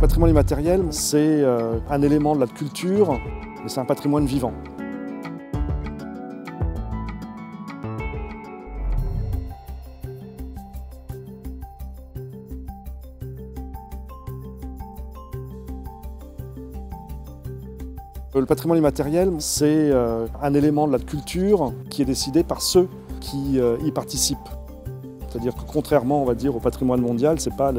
Le patrimoine immatériel, c'est euh, un élément de la culture, mais c'est un patrimoine vivant. Le patrimoine immatériel, c'est euh, un élément de la culture qui est décidé par ceux qui euh, y participent. C'est-à-dire que contrairement, on va dire, au patrimoine mondial, ce n'est pas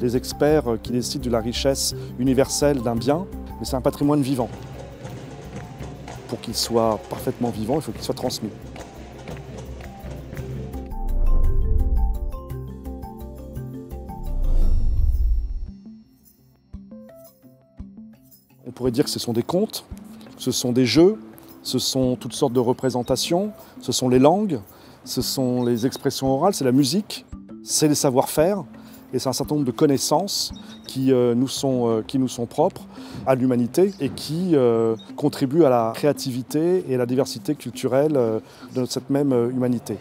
les experts euh, qui décident de la richesse universelle d'un bien, mais c'est un patrimoine vivant. Pour qu'il soit parfaitement vivant, il faut qu'il soit transmis. On pourrait dire que ce sont des contes, ce sont des jeux, ce sont toutes sortes de représentations, ce sont les langues, ce sont les expressions orales, c'est la musique, c'est les savoir-faire et c'est un certain nombre de connaissances qui, euh, nous, sont, euh, nous sont propres à l'humanité et qui euh, contribuent à la créativité et à la diversité culturelle de cette même humanité.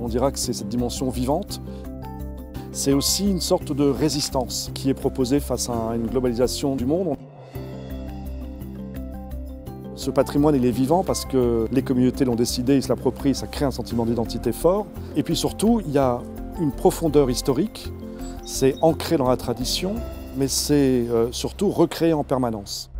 On dira que c'est cette dimension vivante. C'est aussi une sorte de résistance qui est proposée face à une globalisation du monde. Ce patrimoine, il est vivant parce que les communautés l'ont décidé, ils se l'approprient, ça crée un sentiment d'identité fort. Et puis surtout, il y a une profondeur historique, c'est ancré dans la tradition, mais c'est euh, surtout recréé en permanence.